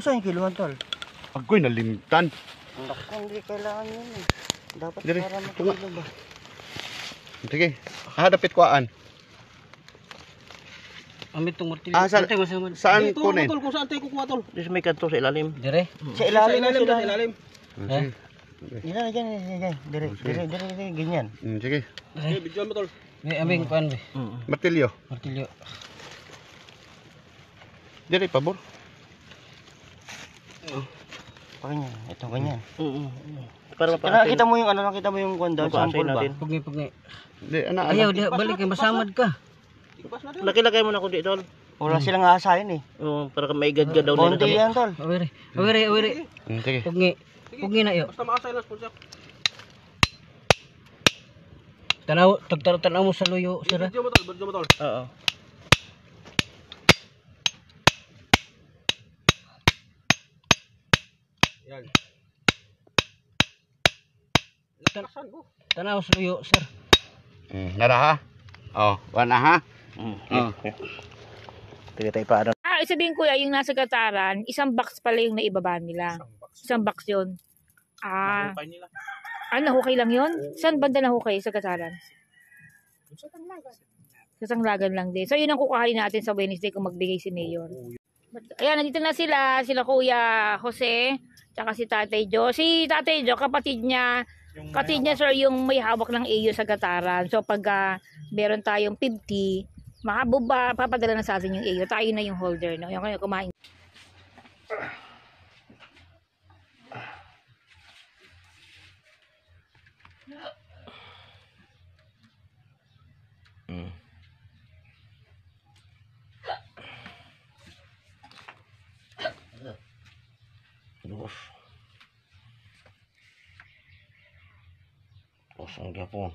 Saan yung kiluhan tol? Agoy nalimtan. Naku, hindi kailangan yun eh. Dapat Dire, para makilo ba? Sige. Ah, dapit kuan. Amit tong martilyo. Ah, sa- Antay, masama. Saan Dito, kunin? tol, kung saan tayo kukuha tol. Dito may kanto sa ilalim. Dire. Sa ilalim na Sa sila. ilalim. Sige. Yan, yan, yan, yan, yan. Dire, dire, dire, dire, ganyan. Mm, sige. Okay, video mo tol. May aming kuan. Mm. Martilyo. Martilyo. Dire pabor. Ganyan, ito ganyan. Oo. Para nakita mo yung ano, nakita mo yung kwanda, sample ba? Pugni pugni. Di ana Ayaw, ana. di balik kay masamad ka. Laki-laki mo na ko dito, tol. Wala silang aasahin eh. Oo, para may gad-gad daw Konti yan, tol. Awiri. Awiri, awiri. Mm, sige. Pugni. Pugni na yo. Basta makasailas po siya. Tanaw, tagtaro tanaw mo sa luyo, sir. Video mo tol, video mo tol. Oo. Yan. Tanaw sa luyo, sir. Mm, nara ha. Oh, wana ha. Oh. Sige tayo pa ano. Ah, sabihin kuya, yung nasa Kataran, isang box pala yung naibaba nila. Isang box yun. Ah, Hukay nila. ah, nahukay lang yun? Saan banda nahukay sa Kataran? Sa Sanglagan lang din. So, yun ang kukuhain natin sa Wednesday kung magbigay si Mayor. Ayan, nandito na sila. Sila Kuya Jose, tsaka si Tatay Jo. Si Tatay Jo, kapatid niya, kapatid niya sir, yung may hawak ng iyo sa Gataran. So, pag ah, meron tayong 50, makabuba, papadala na sa atin yung iyo. Tayo na yung holder. No? Yung kaya kumain. Dos. from Gabon.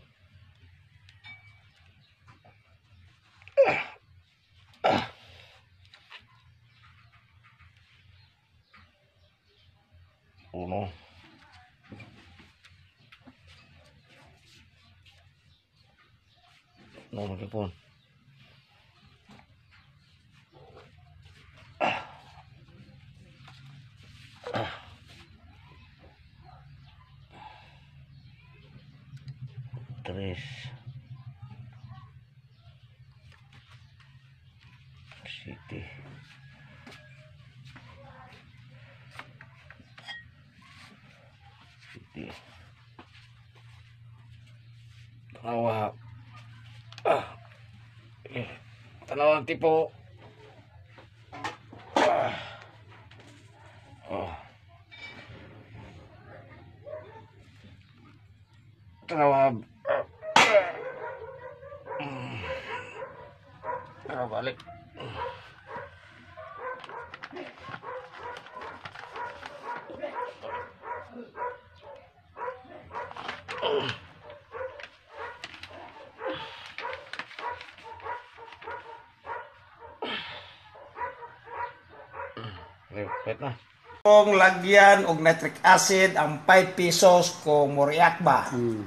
Oh no. No, no, Gabon. Ah. Tres. Siete. Siete. Tanawa. Ah. Tanawa tipo. Ah. Oh. Tanawa. Ah, balik. Wait na. Kung lagyan og nitric acid ang 5 pesos kung mo-react ba. Hmm.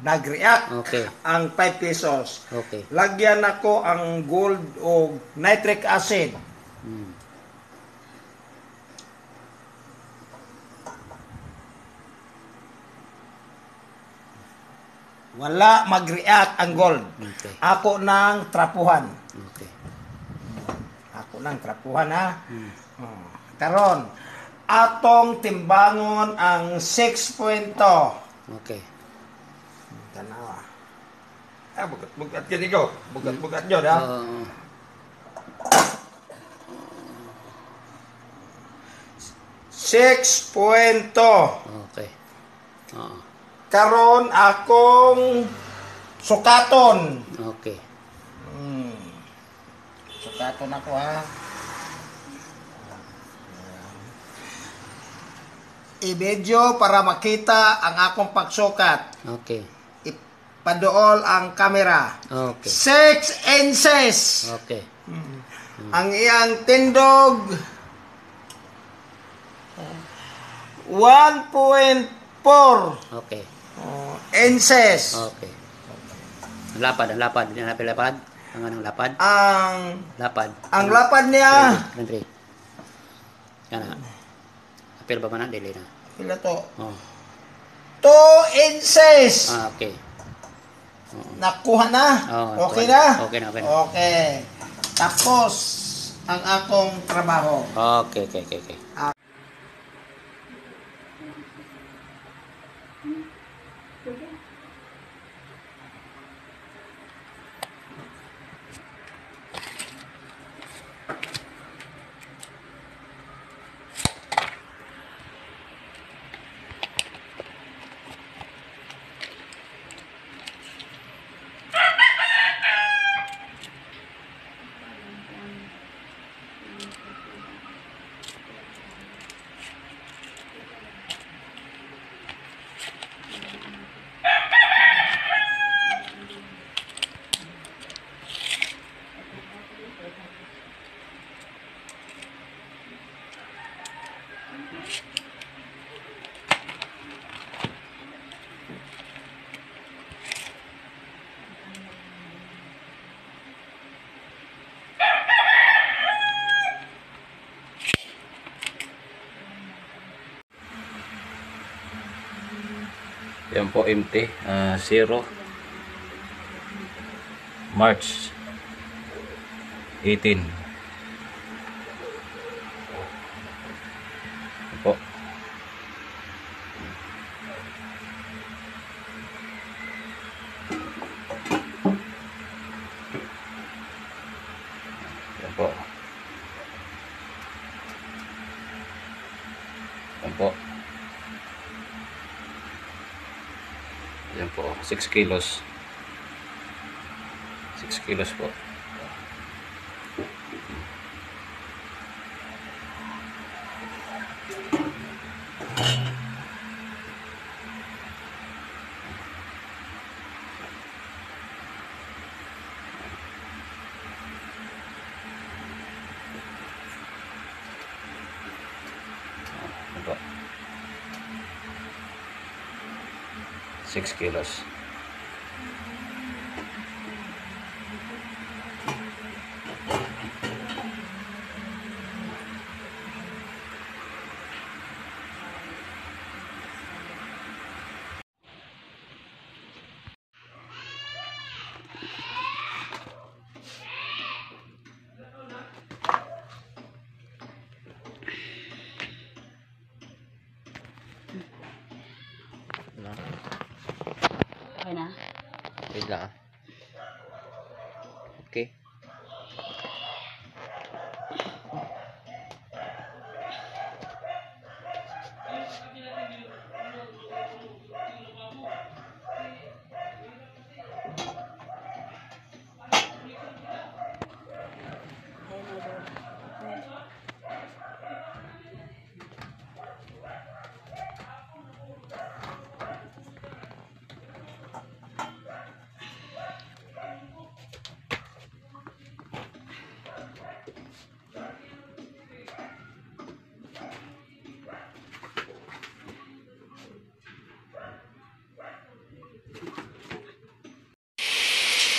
Nag-react Okay. ang 5 pesos. Okay. Lagyan ako ang gold og nitric acid. Hmm. Wala mag-react ang gold. Okay. Ako nang trapuhan. Okay. Ako nang trapuhan ha. Oh. Karon, atong timbangon ang 6 kwento. Okay. Tanawa. Ah, bugat bugat yan ikaw. Bugat bugat yun ha. Uh, Six kwento. okay. Oo. Karon akong sukaton. Okay. Hmm. Sukaton ako ha. I-video para makita ang akong pagsukat. Okay. Ipadool ang kamera. Okay. Six inches. Okay. Ang iyang tindog 1.4 Okay. oh, inches. Okay. Ang lapad, ang lapad. Hanapin lapad. Ang anong lapad? ang Lapad. ang lapad niya Country. Yan na. Apil ba man na? Dili na. pila to Oh. 2 inches Ah, okay. Nakuha na Oh, okay na. Okay na, okay na. okay tapos ang akong trabaho Okay, okay, okay, okay. Yan po empty. Zero. March 18. Yan po. Yan po. Yan po. Yan po, 6 kilos. 6 kilos po. 6 kilos. Wait lang ah. Okay.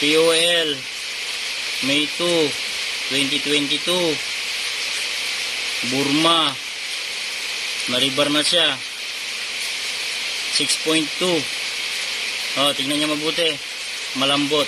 POL May 2 2022 Burma Maribar na siya. 6.2 Oh, tingnan niyo mabuti. Malambot